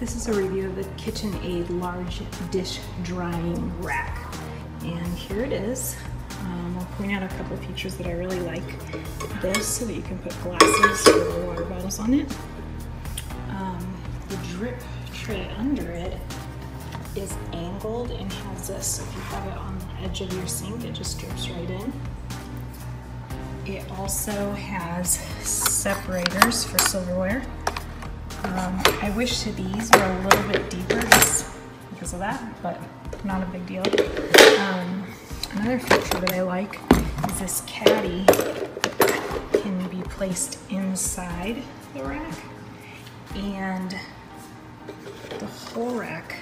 This is a review of the KitchenAid large dish drying rack. And here it is. Um, I'll point out a couple of features that I really like. This, so that you can put glasses or water bottles on it. Um, the drip tray under it is angled and has this. So if you have it on the edge of your sink, it just drips right in. It also has separators for silverware. Um, I wish these were a little bit deeper just because of that, but not a big deal. Um, another feature that I like is this caddy can be placed inside the rack and the whole rack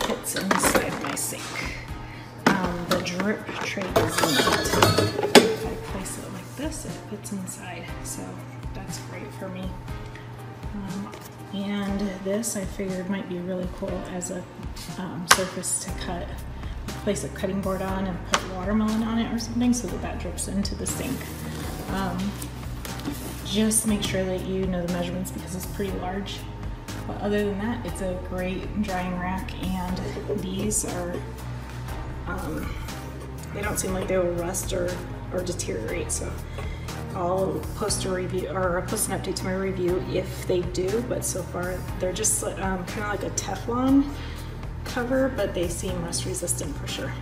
fits inside my sink. Um, the drip tray does not. If I place it like this, it fits inside, so that's great for me. Um, and this I figured might be really cool as a um, surface to cut, place a cutting board on and put watermelon on it or something so that that drips into the sink. Um, just make sure that you know the measurements because it's pretty large. But other than that, it's a great drying rack and these are, um, they don't seem like they will rust or, or deteriorate. So I'll post a review or post an update to my review if they do, but so far they're just um, kind of like a Teflon cover, but they seem rust resistant for sure.